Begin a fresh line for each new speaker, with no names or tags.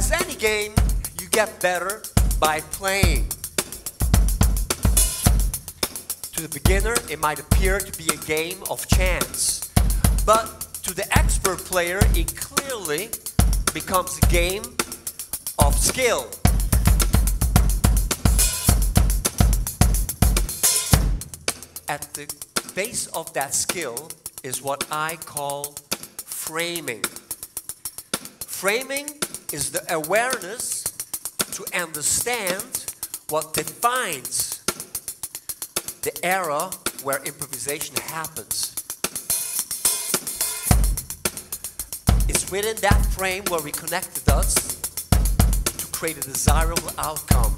As any game, you get better by playing. To the beginner, it might appear to be a game of chance. But to the expert player, it clearly becomes a game of skill. At the base of that skill is what I call framing. Framing is the awareness to understand what defines the era where improvisation happens. It's within that frame where we connect the dots to create a desirable outcome.